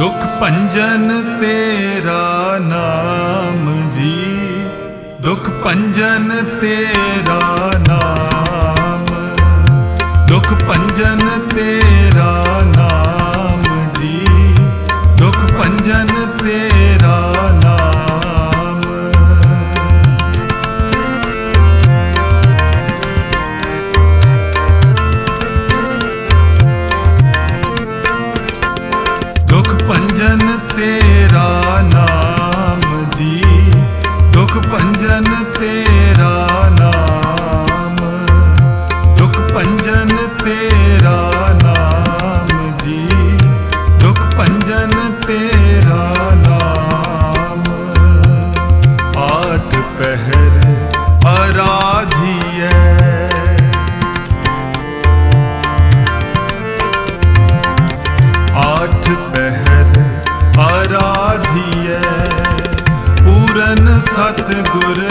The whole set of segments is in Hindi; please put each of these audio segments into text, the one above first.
दुख पंजन तेरा नाम जी। दुख पंजन तेरा नाम। दुख पंजन तेरा ਪਹਿਰ ਪੂਰਨ ਸਤਿਗੁਰ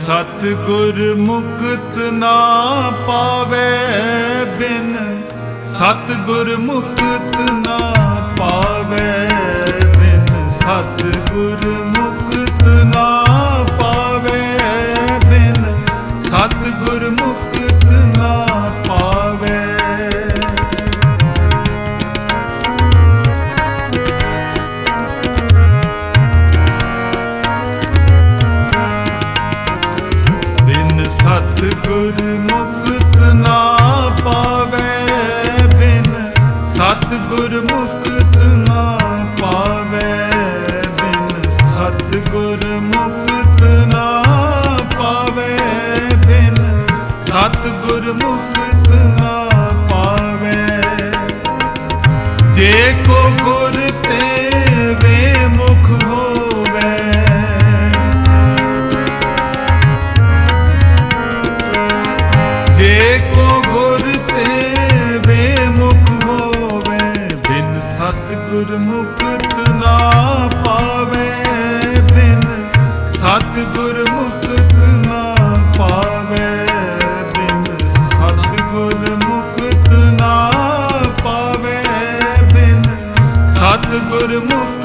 ਸਤ ਮੁਕਤ ਨਾ ਪਾਵੇ ਬਿਨ। ਸਤ ਮੁਕਤ ਗੁਰਮੁਖ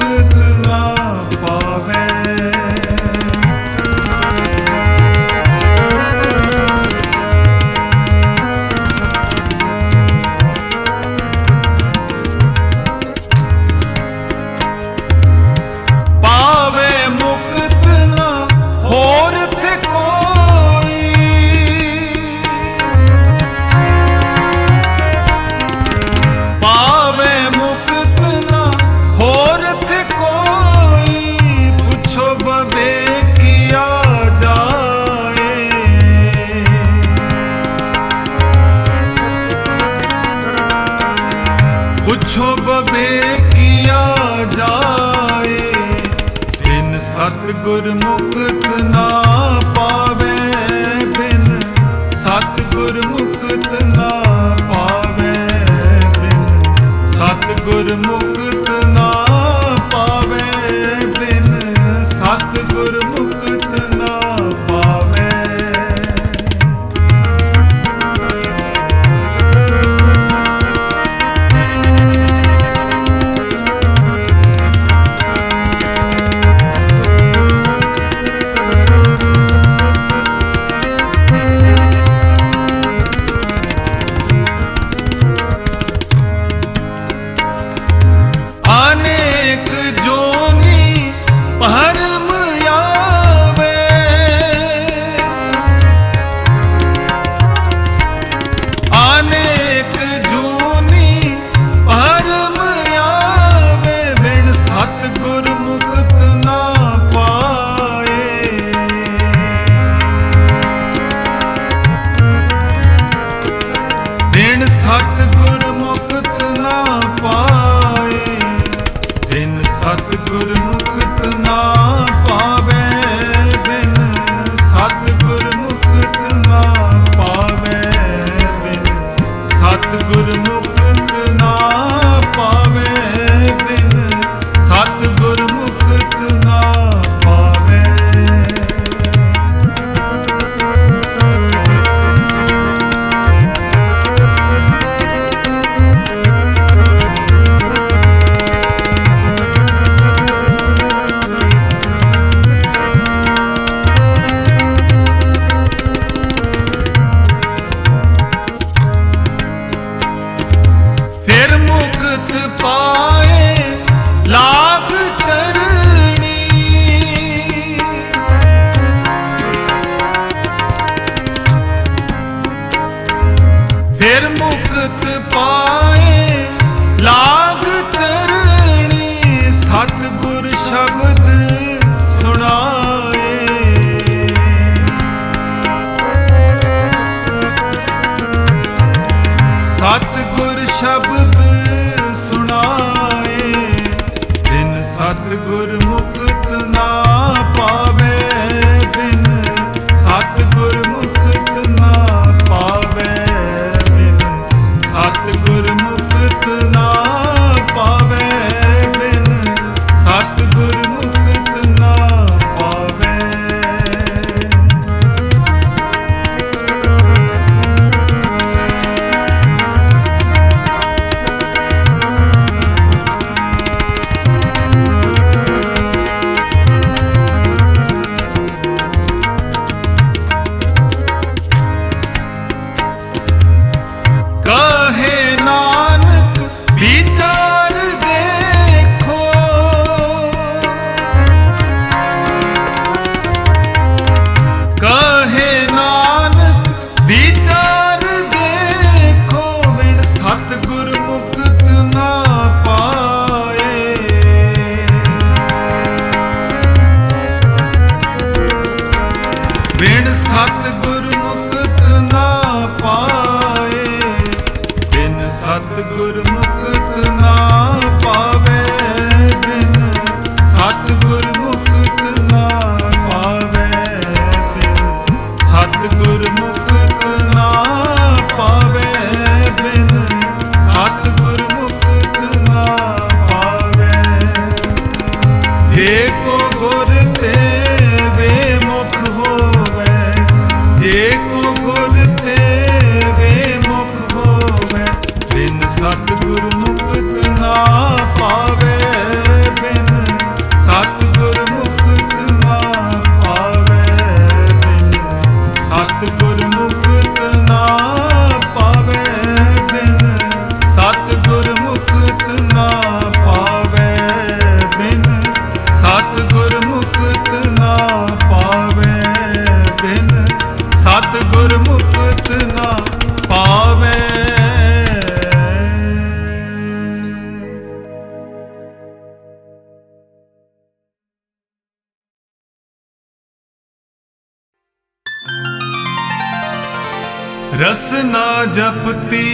रस ना जपती।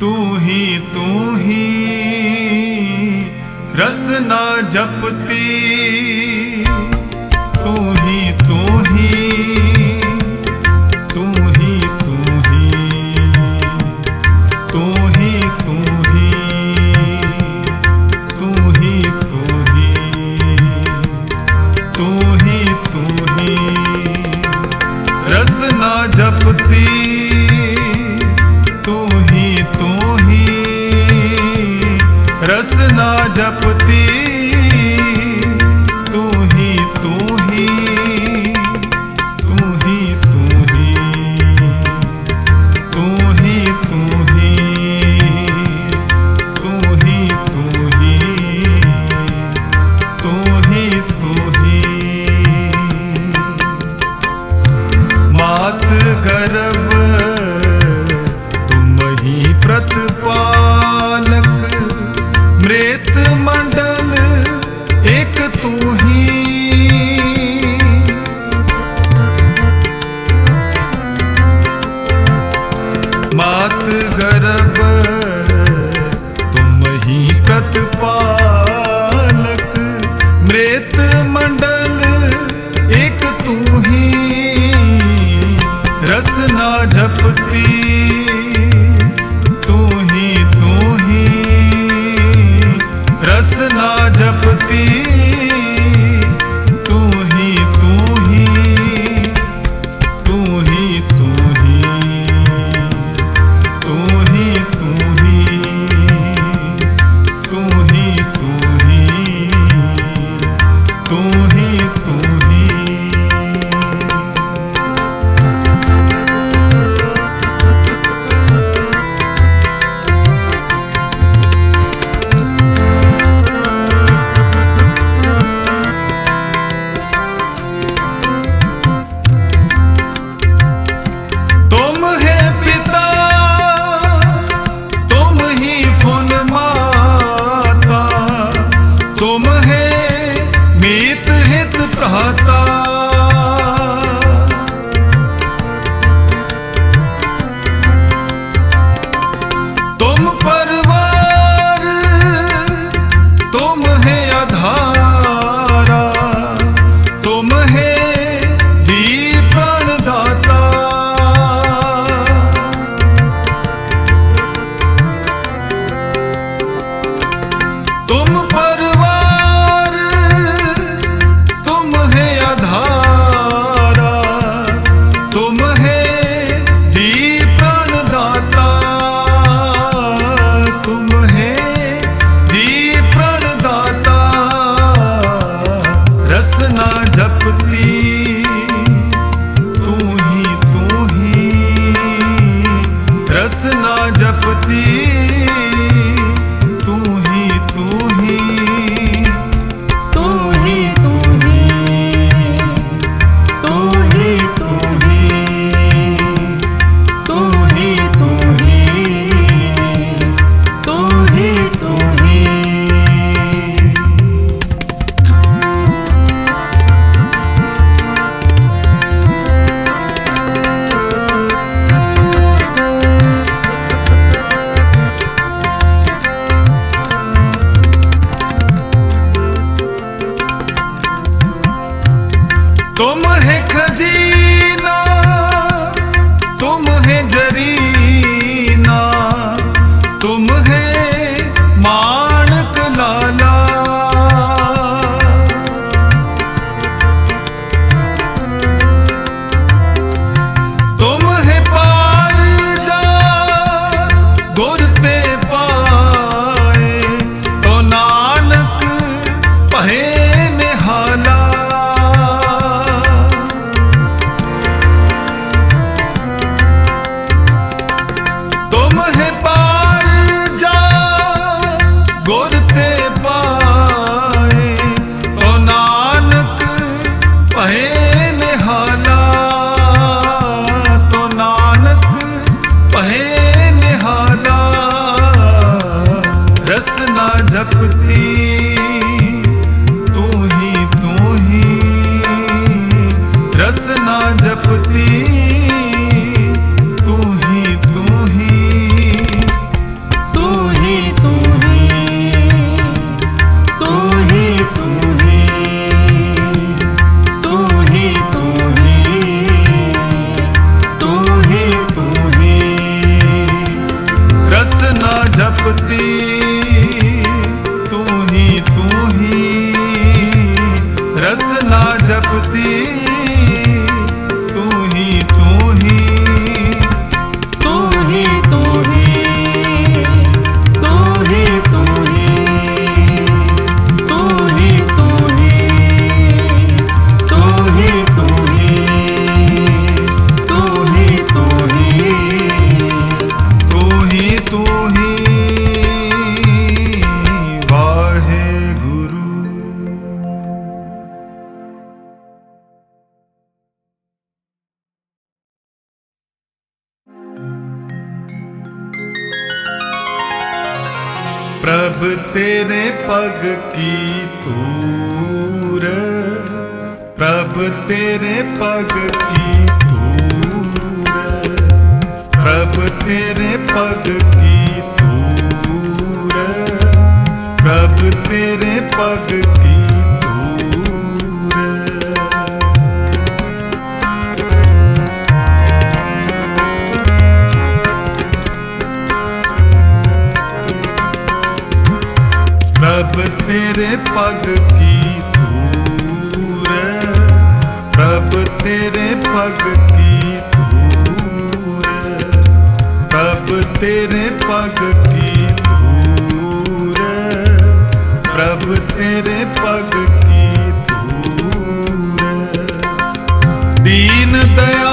तू ही तू ही रस ना जपती। हम है रसना जपती। प्रभ तेरे पग की तूर। प्रभ तेरे पग की तूर। प्रभ तेरे पग की तूर। प्रभ तेरे पग की तेरे पग की धूल प्रभ, तेरे पग की धूल प्रभ, तेरे पग की धूल प्रभ, तेरे पग की धूल दीन दया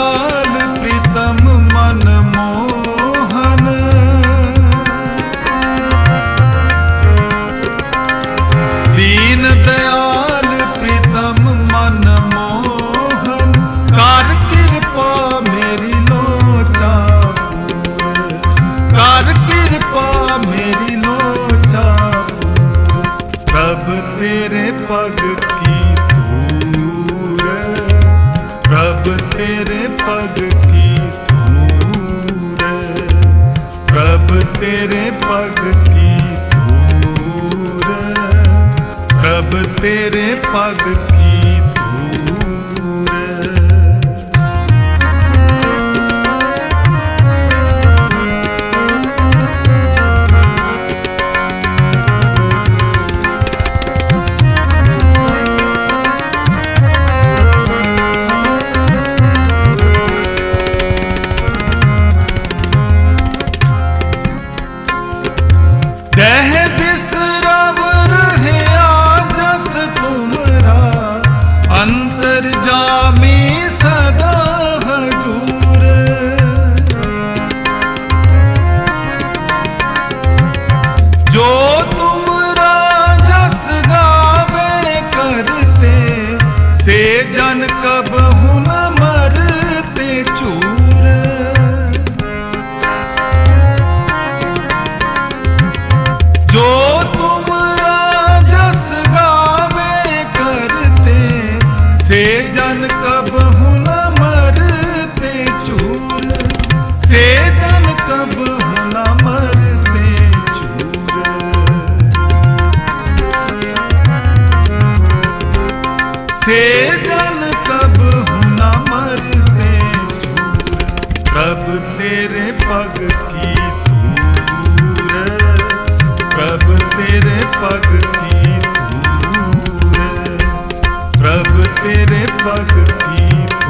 ਤੇਰੇ ਭਗਤੀ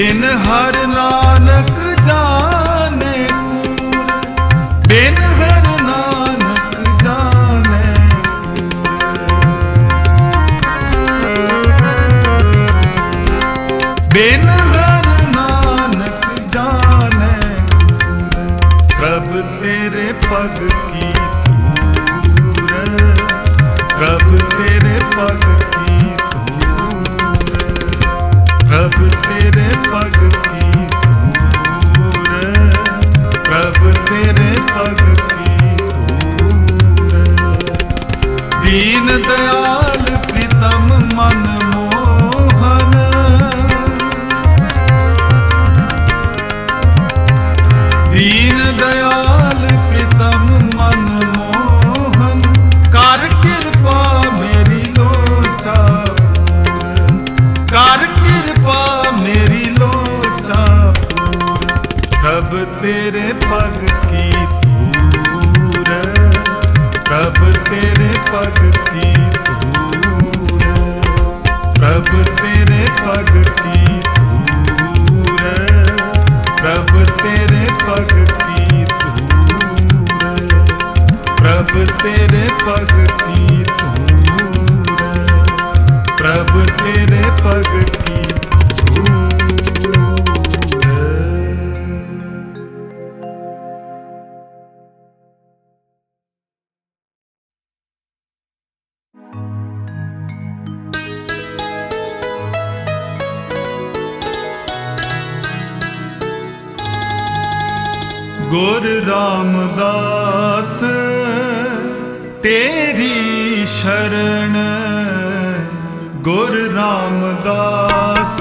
ਬਿਨ ਹਰ ਨਾਨਕ तेरे पग की धूर प्रभ तेरे पग की धूर प्रभ तेरे पग की धूर प्रभ तेरे पग की धूर प्रभ तेरे पग की धूर प्रभ तेरे पग की ਰਾਮਦਾਸ ਤੇਰੀ ਸ਼ਰਨ ਗੁਰ ਰਾਮਦਾਸ।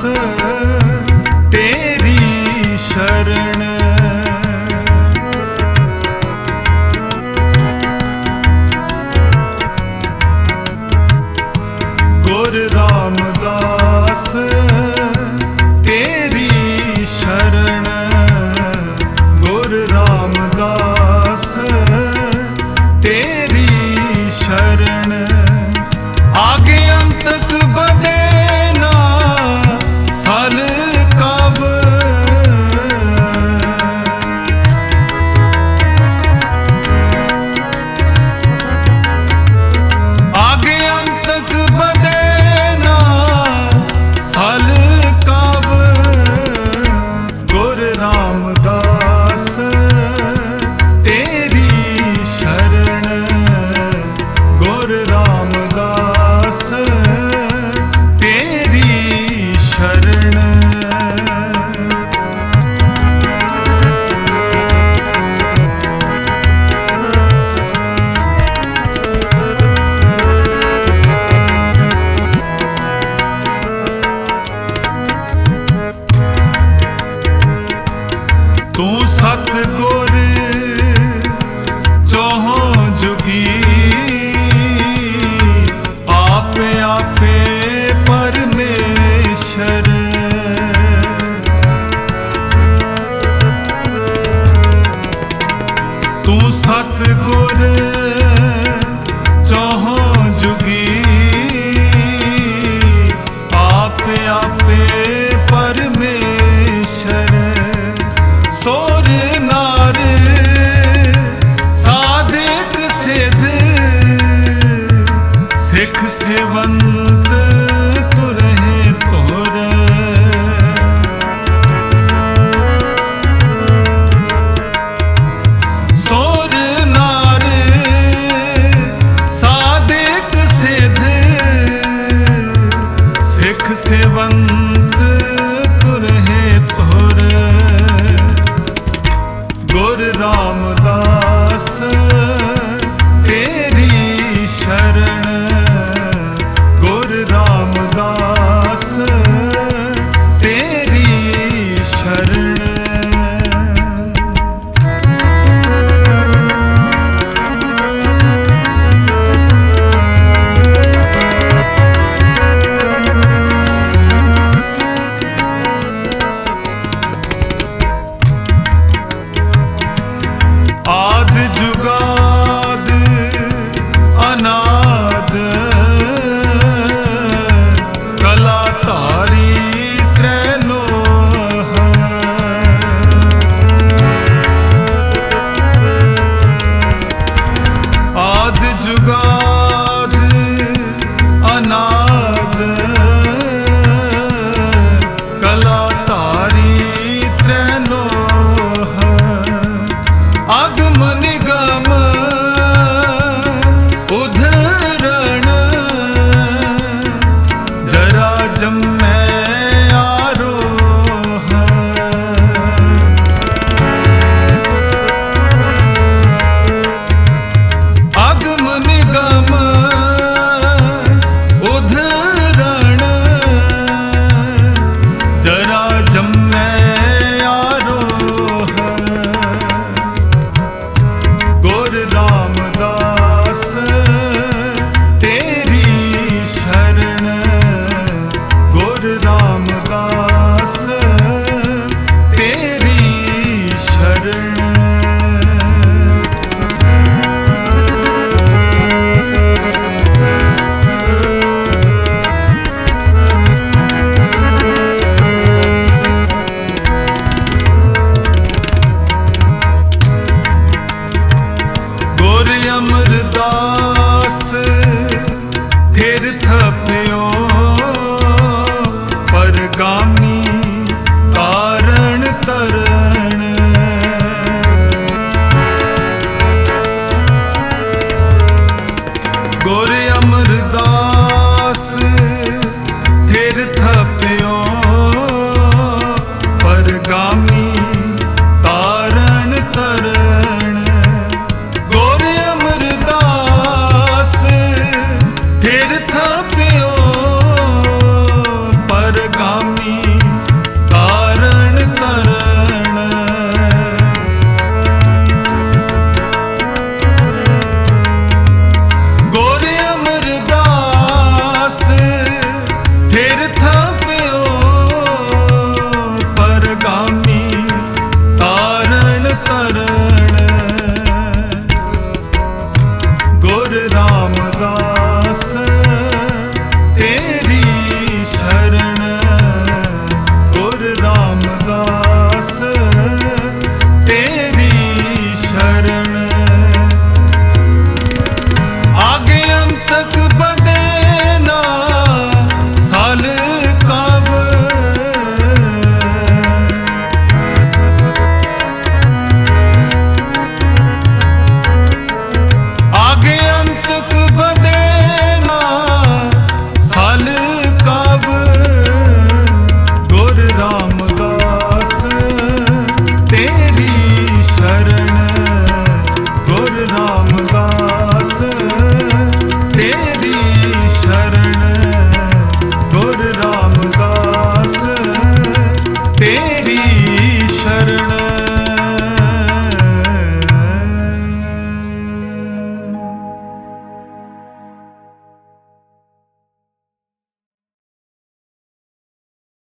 दास